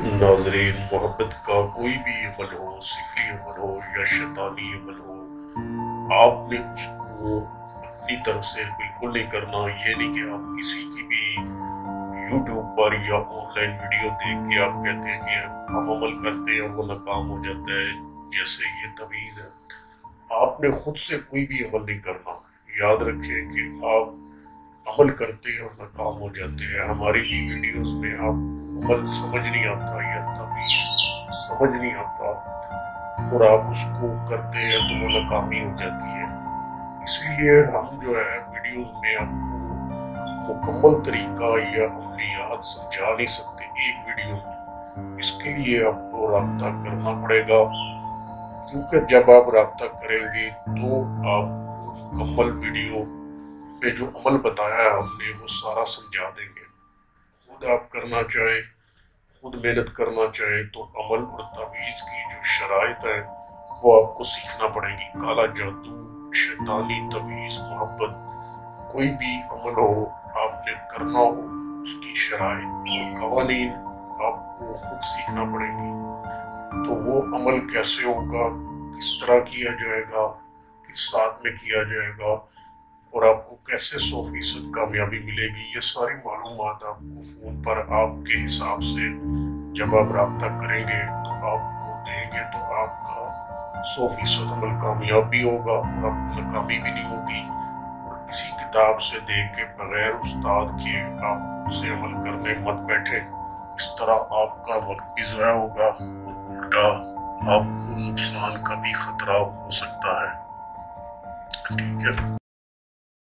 नाजरीन, मोहब्बत का कोई भी अमल हो, सिफरी अमल हो या शैतानी अमल हो, आपने उसको अपनी तरफ़ से बिल्कुल नहीं करना। ये नहीं कि आप किसी की भी यूट्यूब पर या ऑनलाइन वीडियो देख के आप कहते हैं कि हम अमल करते हैं वो नाकाम हो जाता है। जैसे ये तवीज़ है। आपने खुद से कोई भी अमल नहीं करना। याद रखें कि आप अमल करते हैं और नाकाम हो जाते हैं। हमारी वीडियोस में आप अमल समझ नहीं आता या तवीज समझ नहीं आता और आप उसको करते हैं तो वो नाकामी हो जाती है। इसलिए हम जो है वीडियोस में आपको मुकम्मल तरीका या अमलियात समझा नहीं सकते एक वीडियो में। इसके लिए आपको रबता करना पड़ेगा। क्योंकि जब आप रबता करेंगे तो आप मुकम्मल वीडियो में जो अमल बताया है हमने वो सारा समझा देंगे। खुद आप करना चाहें, खुद मेहनत करना चाहें तो अमल और तवीज़ की जो शराइत है, वो आपको सीखना पड़ेगी। काला जादू, शैतानी तवीज़, मोहब्बत, कोई भी अमल हो, आपने करना हो, उसकी शराइत और कवानीन आपको खुद सीखना पड़ेगी। तो वो अमल कैसे होगा, किस तरह किया जाएगा, किस साथ में किया जाएगा और आपको कैसे सौ फ़ीसद कामयाबी मिलेगी, ये सारी मालूम आपको फ़ोन पर आपके हिसाब से जब आप रबता करेंगे तो आपको देंगे तो आपका सौ फ़ीसद अमल कामयाब भी होगा और आपको नाकामी भी नहीं होगी। और किसी किताब से देख के बगैर उस्ताद के आप खुद से अमल करने मत बैठे। इस तरह आपका वक्त भी ज़ाया होगा और उल्टा आपको नुकसान का भी खतरा हो सकता है। ठीक है।